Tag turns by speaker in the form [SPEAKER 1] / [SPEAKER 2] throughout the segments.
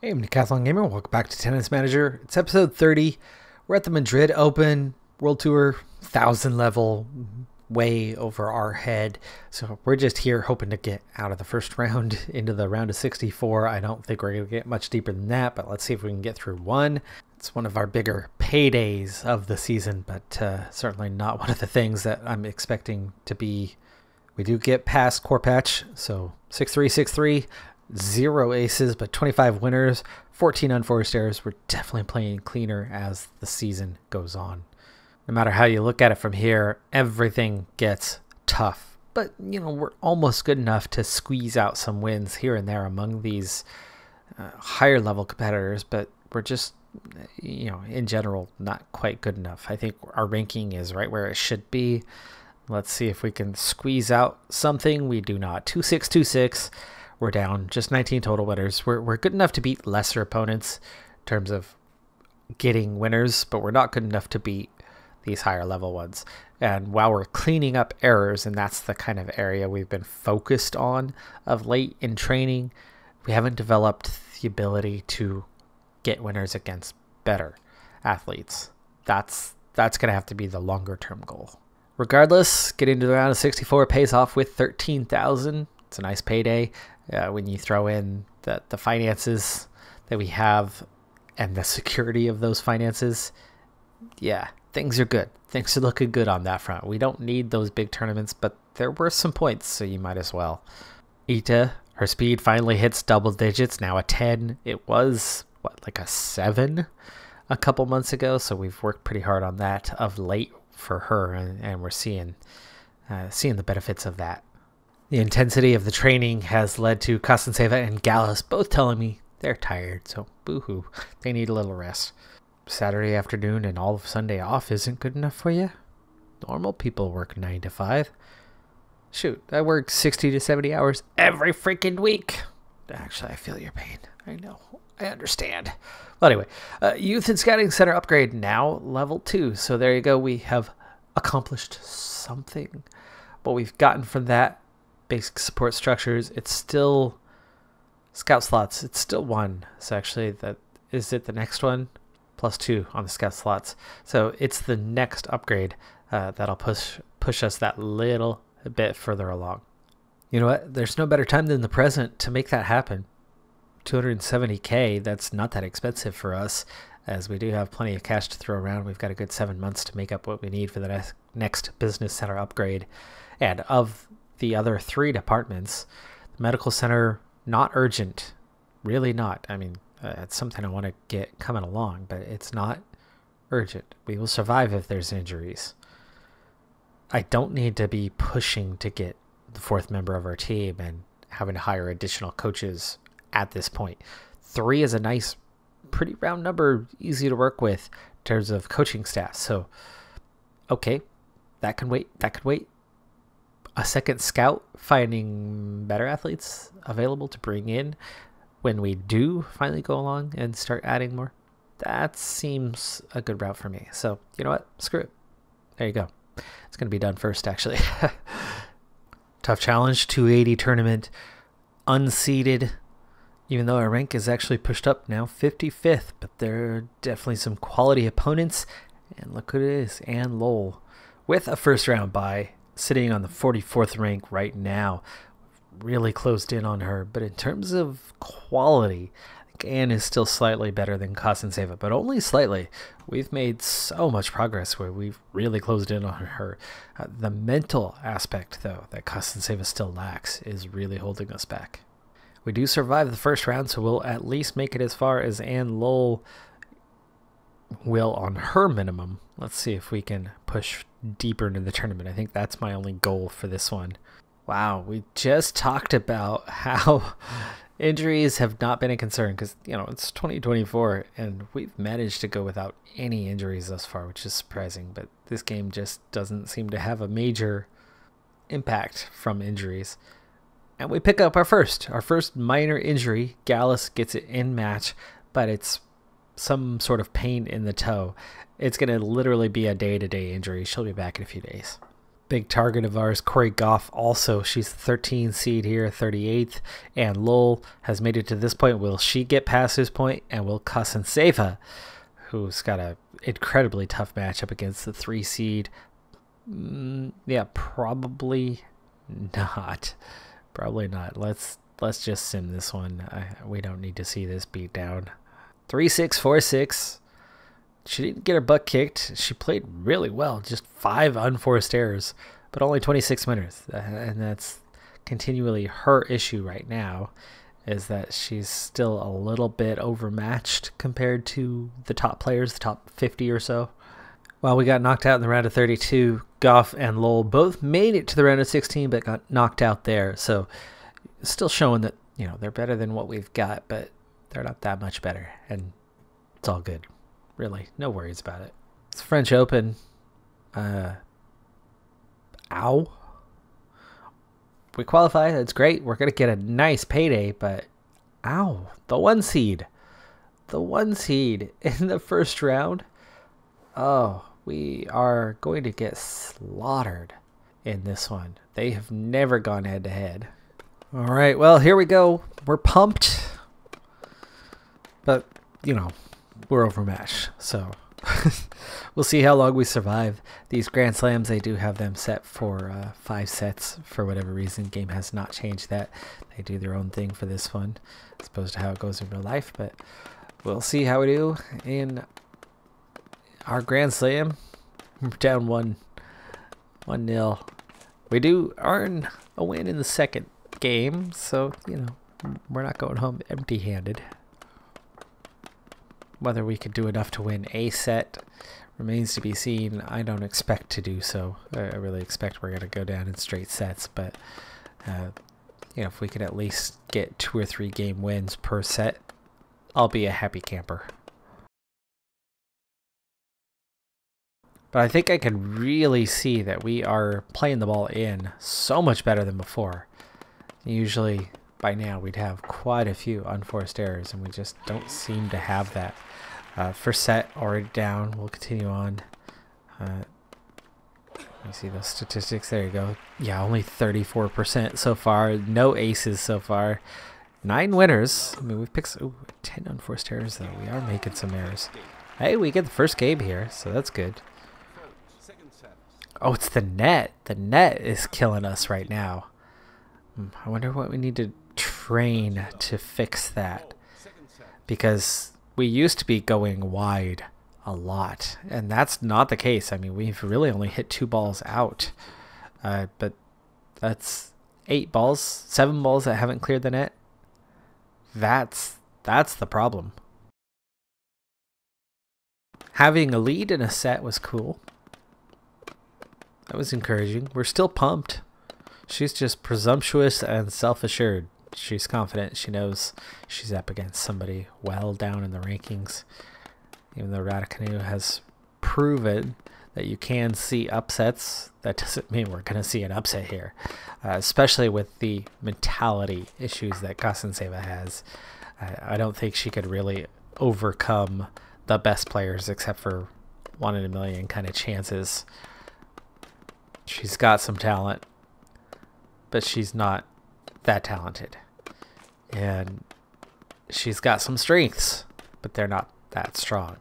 [SPEAKER 1] Hey, I'm Decathlon Gamer. Welcome back to Tennis Manager. It's episode 30. We're at the Madrid Open World Tour, thousand level, way over our head. So we're just here hoping to get out of the first round into the round of 64. I don't think we're going to get much deeper than that, but let's see if we can get through one. It's one of our bigger paydays of the season, but uh, certainly not one of the things that I'm expecting to be. We do get past core patch, so 6-3, 6-3 zero aces, but 25 winners, 14 unforced errors. We're definitely playing cleaner as the season goes on. No matter how you look at it from here, everything gets tough. But, you know, we're almost good enough to squeeze out some wins here and there among these uh, higher level competitors, but we're just, you know, in general, not quite good enough. I think our ranking is right where it should be. Let's see if we can squeeze out something. We do not. 2626. We're down just 19 total winners. We're, we're good enough to beat lesser opponents in terms of getting winners, but we're not good enough to beat these higher level ones. And while we're cleaning up errors, and that's the kind of area we've been focused on of late in training, we haven't developed the ability to get winners against better athletes. That's that's going to have to be the longer term goal. Regardless, getting to the round of 64 pays off with 13,000. It's a nice payday uh, when you throw in the, the finances that we have and the security of those finances, yeah, things are good. Things are looking good on that front. We don't need those big tournaments, but there were some points, so you might as well. Ita, her speed finally hits double digits, now a 10. It was, what, like a 7 a couple months ago, so we've worked pretty hard on that of late for her, and, and we're seeing, uh, seeing the benefits of that. The intensity of the training has led to Kostenseva and Gallus both telling me they're tired, so boohoo, they need a little rest. Saturday afternoon and all of Sunday off isn't good enough for you? Normal people work 9 to 5. Shoot, I work 60 to 70 hours every freaking week. Actually, I feel your pain. I know. I understand. Well, anyway, uh, Youth and Scouting Center upgrade now level 2. So there you go. We have accomplished something. What we've gotten from that basic support structures. It's still scout slots. It's still one. So actually, that is it. The next one plus two on the scout slots. So it's the next upgrade uh, that'll push push us that little bit further along. You know what? There's no better time than the present to make that happen. 270k. That's not that expensive for us, as we do have plenty of cash to throw around. We've got a good seven months to make up what we need for the next business center upgrade. And of the other three departments. The medical center, not urgent. Really not. I mean, uh, it's something I want to get coming along, but it's not urgent. We will survive if there's injuries. I don't need to be pushing to get the fourth member of our team and having to hire additional coaches at this point. Three is a nice, pretty round number, easy to work with in terms of coaching staff. So, okay, that can wait. That could wait a second scout finding better athletes available to bring in when we do finally go along and start adding more. That seems a good route for me. So, you know what? Screw it. There you go. It's going to be done first, actually. Tough challenge, 280 tournament, unseeded, even though our rank is actually pushed up now 55th, but there are definitely some quality opponents. And look who it is, Ann Lowell, with a first round bye sitting on the 44th rank right now. Really closed in on her. But in terms of quality, Anne is still slightly better than Kostenseva, but only slightly. We've made so much progress where we've really closed in on her. Uh, the mental aspect, though, that Kostenseva still lacks is really holding us back. We do survive the first round, so we'll at least make it as far as Anne Lowell will on her minimum. Let's see if we can push deeper into the tournament. I think that's my only goal for this one. Wow, we just talked about how injuries have not been a concern because, you know, it's 2024 and we've managed to go without any injuries thus far, which is surprising. But this game just doesn't seem to have a major impact from injuries. And we pick up our first, our first minor injury. Gallus gets it in match, but it's some sort of pain in the toe. It's going to literally be a day to day injury. She'll be back in a few days. big target of ours, Corey Goff, also. She's the 13 seed here, 38th. And Lowell has made it to this point. Will she get past this point? And will Kasinseva, who's got a incredibly tough matchup against the three seed? Mm, yeah, probably not. Probably not. Let's let's just sim this one. I, we don't need to see this beat down. Three six four six. She didn't get her butt kicked. She played really well. Just five unforced errors, but only 26 minutes. Uh, and that's continually her issue right now is that she's still a little bit overmatched compared to the top players, the top 50 or so. While we got knocked out in the round of 32, Goff and Lowell both made it to the round of 16 but got knocked out there. So still showing that, you know, they're better than what we've got, but they're not that much better. And it's all good really. No worries about it. It's French Open. Uh, ow. We qualify. That's great. We're to get a nice payday, but ow. The one seed. The one seed in the first round. Oh, we are going to get slaughtered in this one. They have never gone head to head. All right, well, here we go. We're pumped. But, you know, we're overmatched. So we'll see how long we survive. These Grand Slams, they do have them set for uh, five sets for whatever reason. Game has not changed that. They do their own thing for this one, as opposed to how it goes in real life. But we'll see how we do in our Grand Slam. Down one, one nil. We do earn a win in the second game, so you know we're not going home empty-handed. Whether we could do enough to win a set remains to be seen. I don't expect to do so. I really expect we're going to go down in straight sets, but uh, you know, if we could at least get two or three game wins per set, I'll be a happy camper. But I think I can really see that we are playing the ball in so much better than before. Usually by now we'd have quite a few unforced errors and we just don't seem to have that. Uh, first set already down. We'll continue on. Uh, me see those statistics. There you go. Yeah, only 34% so far. No aces so far. Nine winners. I mean, we've picked ooh, 10 unforced errors, though. We are making some errors. Hey, we get the first game here, so that's good. Oh, it's the net. The net is killing us right now. Hmm, I wonder what we need to train to fix that. Because we used to be going wide a lot, and that's not the case. I mean, we've really only hit two balls out, uh, but that's eight balls, seven balls that haven't cleared the net. That's that's the problem. Having a lead in a set was cool. That was encouraging. We're still pumped. She's just presumptuous and self-assured she's confident. She knows she's up against somebody well down in the rankings. Even though Raducanu has proven that you can see upsets, that doesn't mean we're going to see an upset here. Uh, especially with the mentality issues that Kasinseva has. I, I don't think she could really overcome the best players except for one in a million kind of chances. She's got some talent, but she's not that talented. And she's got some strengths, but they're not that strong.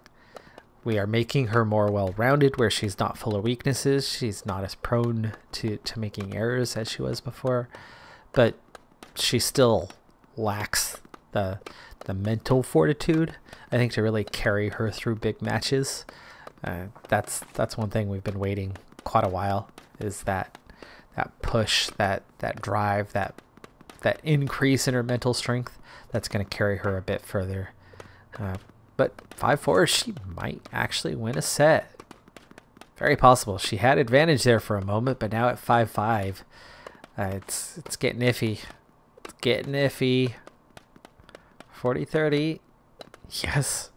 [SPEAKER 1] We are making her more well-rounded where she's not full of weaknesses. She's not as prone to, to making errors as she was before, but she still lacks the the mental fortitude, I think, to really carry her through big matches. Uh, that's that's one thing we've been waiting quite a while is that that push, that that drive, that that increase in her mental strength that's going to carry her a bit further. Uh, but 5-4, she might actually win a set. Very possible. She had advantage there for a moment, but now at 5-5, uh, it's, it's getting iffy. It's getting iffy. 40-30. Yes.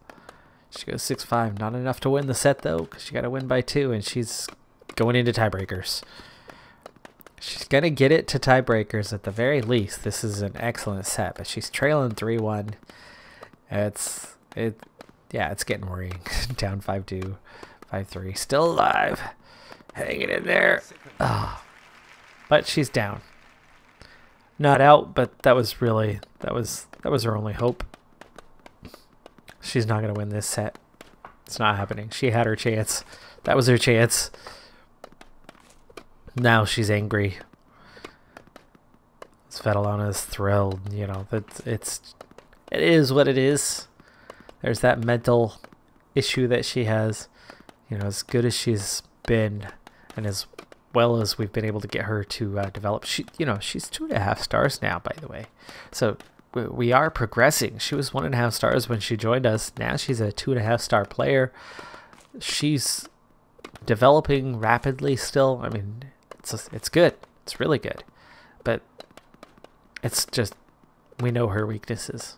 [SPEAKER 1] She goes 6-5. Not enough to win the set, though, because she got to win by two, and she's going into tiebreakers. She's going to get it to tiebreakers at the very least. This is an excellent set, but she's trailing 3-1. It's, it, yeah, it's getting worrying. Down 5-2, 5-3. Still alive. Hanging in there. Oh. But she's down. Not out, but that was really that was that was her only hope. She's not gonna win this set. It's not happening. She had her chance. That was her chance. Now she's angry. Svetlana's thrilled, you know, that it's it is what it is. There's that mental issue that she has. You know, as good as she's been and as well as we've been able to get her to uh, develop, she, you know, she's two and a half stars now, by the way. So we are progressing. She was one and a half stars when she joined us. Now she's a two and a half star player. She's developing rapidly still. I mean, it's, it's good. It's really good. But it's just, we know her weaknesses.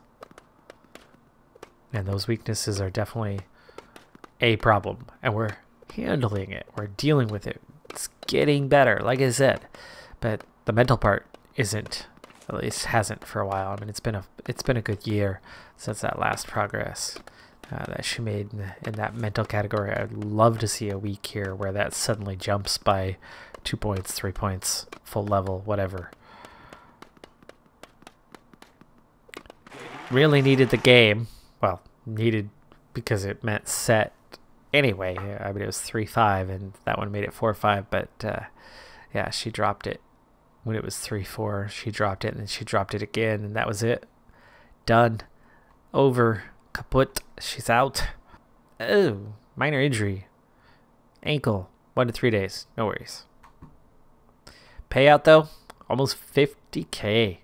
[SPEAKER 1] And those weaknesses are definitely a problem. And we're handling it. We're dealing with it. It's getting better, like I said. But the mental part isn't at least hasn't for a while. I mean, it's been a it's been a good year since that last progress uh, that she made in, the, in, that mental category. I'd love to see a week here where that suddenly jumps by two points, three points, full level, whatever. Really needed the game. Well, needed because it meant set anyway. I mean, it was 3 5, and that one made it 4 5, but uh, yeah, she dropped it when it was 3 4. She dropped it, and then she dropped it again, and that was it. Done. Over. Kaput. She's out. Oh, minor injury. Ankle. One to three days. No worries. Payout, though, almost 50K.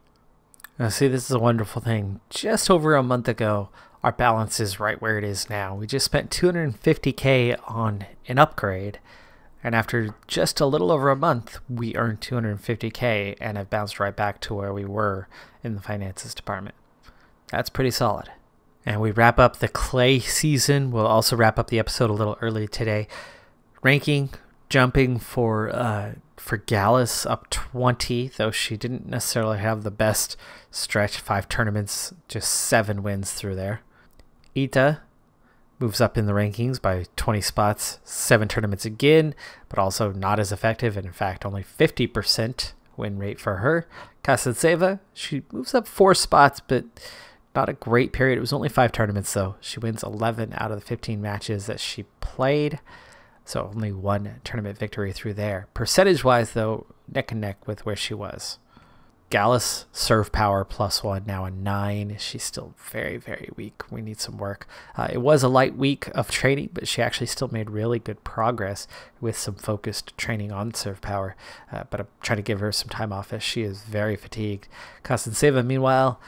[SPEAKER 1] Now, see, this is a wonderful thing. Just over a month ago, our balance is right where it is now. We just spent 250K on an upgrade and after just a little over a month, we earned 250K and have bounced right back to where we were in the finances department. That's pretty solid. And we wrap up the clay season. We'll also wrap up the episode a little early today. Ranking, jumping for uh, for Gallus up 20, though she didn't necessarily have the best stretch. Five tournaments, just seven wins through there. Ita moves up in the rankings by 20 spots, seven tournaments again, but also not as effective. And in fact, only 50% win rate for her. Kasatseva, she moves up four spots, but not a great period. It was only five tournaments, though. She wins 11 out of the 15 matches that she played. So only one tournament victory through there. Percentage wise, though, neck and neck with where she was. Gallus serve power plus one, now a nine. She's still very, very weak. We need some work. Uh, it was a light week of training, but she actually still made really good progress with some focused training on serve power. Uh, but I'm trying to give her some time off as she is very fatigued. Kostanseva, meanwhile,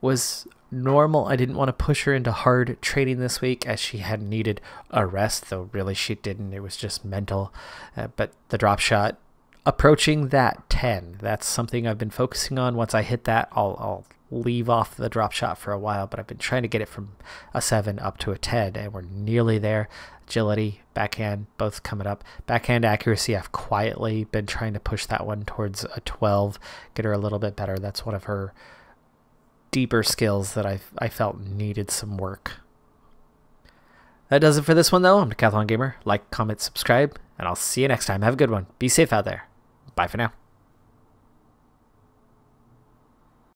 [SPEAKER 1] was normal. I didn't want to push her into hard training this week as she had needed a rest, though really she didn't. It was just mental. Uh, but the drop shot approaching that 10. That's something I've been focusing on. Once I hit that, I'll, I'll leave off the drop shot for a while, but I've been trying to get it from a 7 up to a 10, and we're nearly there. Agility, backhand, both coming up. Backhand accuracy, I've quietly been trying to push that one towards a 12, get her a little bit better. That's one of her deeper skills that I, I felt needed some work. That does it for this one, though. I'm Decathlon Gamer. Like, comment, subscribe, and I'll see you next time. Have a good one. Be safe out there. Bye for now.